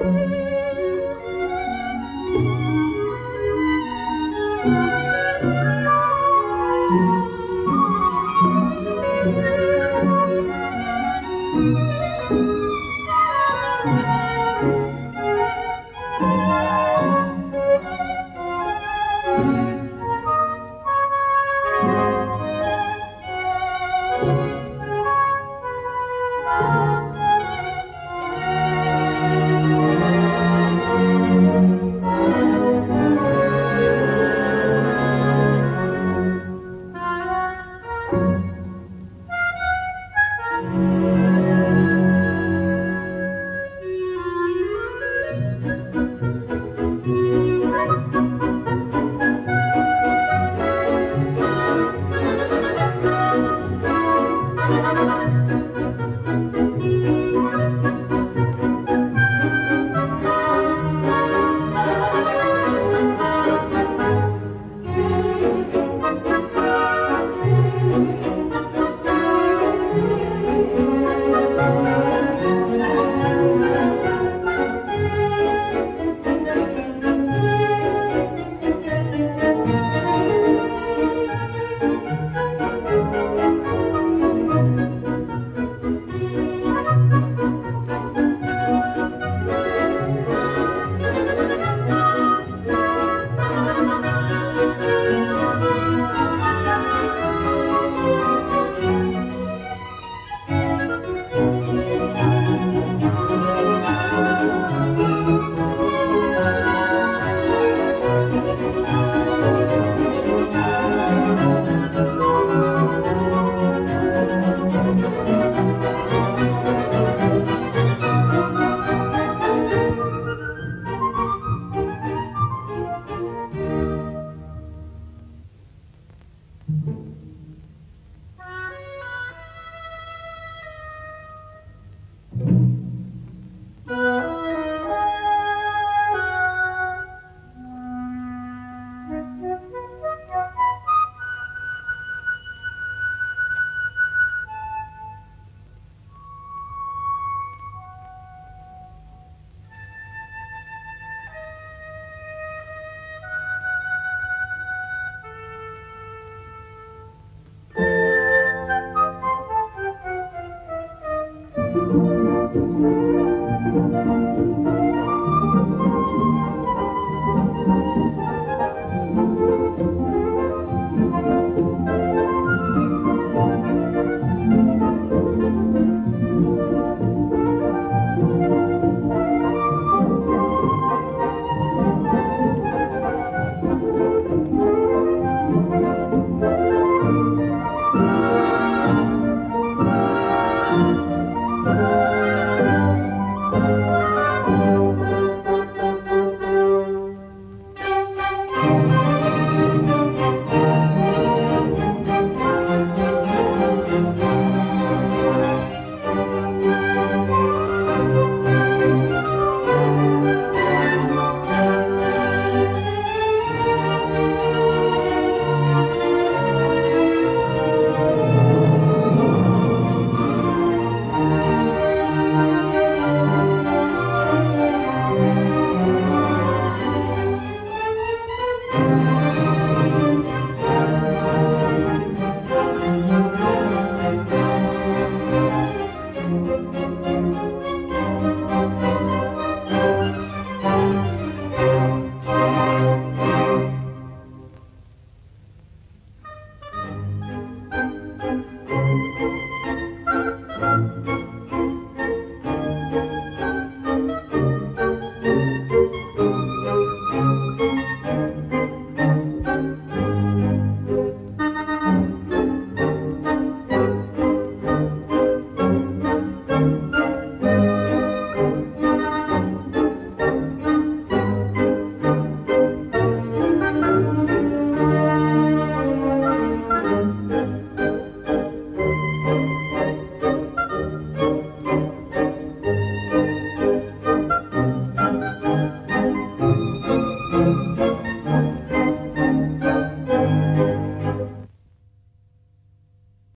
Música